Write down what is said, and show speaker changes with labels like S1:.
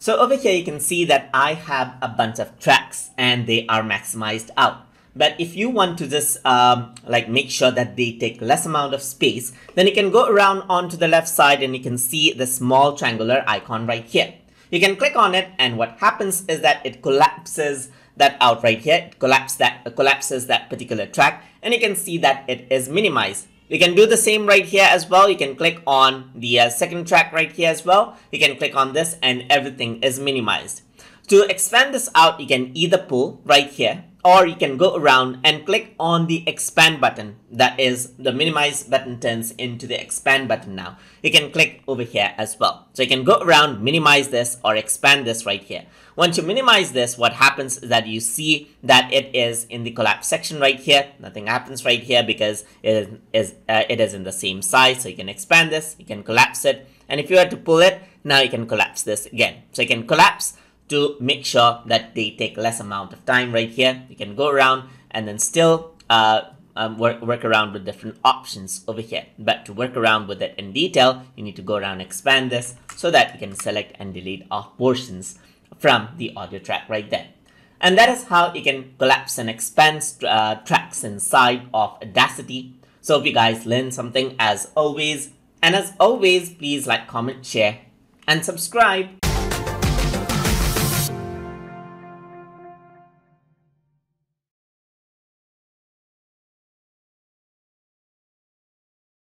S1: So over here you can see that I have a bunch of tracks and they are maximized out. But if you want to just um, like make sure that they take less amount of space, then you can go around onto the left side and you can see the small triangular icon right here. You can click on it and what happens is that it collapses that out right here. It collapses that, uh, collapses that particular track and you can see that it is minimized. You can do the same right here as well. You can click on the uh, second track right here as well. You can click on this and everything is minimized. To expand this out, you can either pull right here or you can go around and click on the expand button. That is the minimize button turns into the expand button now. You can click over here as well. So you can go around minimize this or expand this right here. Once you minimize this what happens is that you see that it is in the collapse section right here. Nothing happens right here because it is uh, it is in the same size. So you can expand this you can collapse it. And if you were to pull it now you can collapse this again. So you can collapse to make sure that they take less amount of time right here. You can go around and then still uh, um, work, work around with different options over here. But to work around with it in detail, you need to go around expand this so that you can select and delete off portions from the audio track right there. And that is how you can collapse and expand uh, tracks inside of Audacity. So if you guys learned something as always, and as always, please like, comment, share, and subscribe.